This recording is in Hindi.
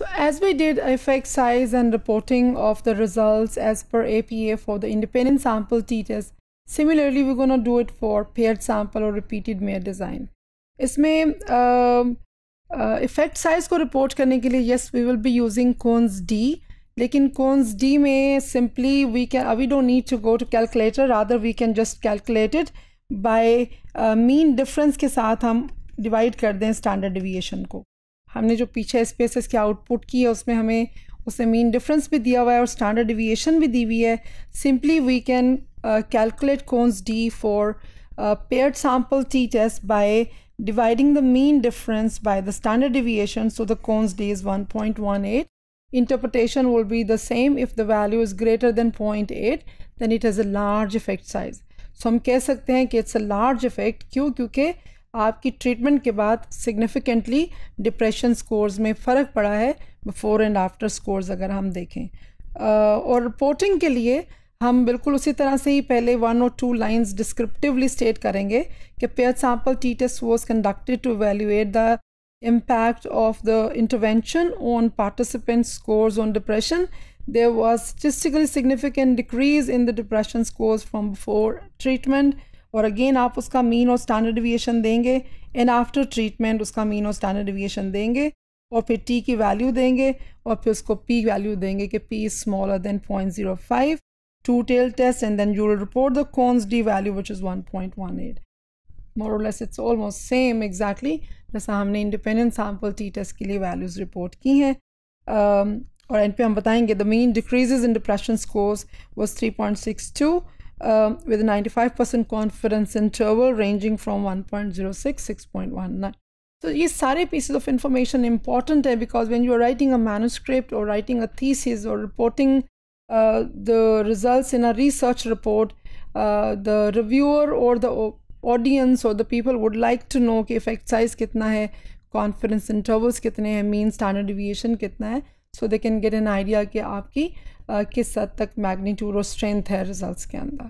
So as we did effect size and reporting of the results as per APA for the independent sample t-test, similarly we're going to do it for paired sample or repeated Mayer design. इसमें इफेक्ट uh, साइज uh, को रिपोर्ट करने के लिए yes we will be using Cohen's D लेकिन कोन्स डी में simply we can we don't need to go to calculator rather we can just calculated by mean difference के साथ हम डिवाइड कर दें स्टैंडर्ड डिविएशन को हमने जो पीछे स्पेसिस की आउटपुट की है, उसमें हमें उसने मीन डिफरेंस भी दिया हुआ है और स्टैंडर्ड डिविएशन भी दी हुई है। Simply we can calculate Cohen's d for paired sample t test by dividing the mean difference by the standard deviation so the Cohen's d is one point one eight interpretation will be the same if the value is greater than point eight than it has a large effect size so हम कह सकते हैं कि इट्स अ लार्ज इफ़ेक्ट क्यों? क्योंकि आपकी ट्रीटमेंट के बाद सिग्निफिकेंटली डिप्रेशन स्कोर्स में फ़र्क पड़ा है बिफोर एंड आफ्टर स्कोर्स अगर हम देखें। और रिपोर्टिंग के लिए हम बिल्कुल उसी तरह से ही पहले वन और टू लाइंस डिस्क्रिप्टिवली स्टेट करेंगे कि pair sample t test was conducted to evaluate the impact of the intervention on participant scores on depression there was statistically significant decrease in the depression scores from before treatment और अगेन आप उसका मीन और स्टैंडर्ड डिविएशन देंगे एंड आफ्टर ट्रीटमेंट उसका मीन और स्टैंडर्ड डिविएशन देंगे और फिर टी की वैल्यू देंगे और फिर उसको पी वैल्यू देंगे कि p is smaller than point zero five two tail test and then you will report the Cohen's d value which is one point one eight more or less it's almost same exactly जैसा हमने इंडिपेंडेंट सैंपल टी टेस्ट के लिए वैल्यूज़ रिपोर्ट की हैं। Um, और एंड पे हम बताएँगे the mean decreases in depression scores was three point six two um, with a 95% confidence interval ranging from 1.06 6.19 so these sare pieces of information important hai because when you are writing a manuscript or writing a thesis or reporting uh, the results in a research report uh, the reviewer or the audience or the people would like to know कि effect size कितना है confidence intervals कितने हैं mean standard deviation कितना है so they can get an idea कि आपकी किस हद तक मैग्नीट्यूड और स्ट्रेंथ है रिजल्ट्स के अंदर।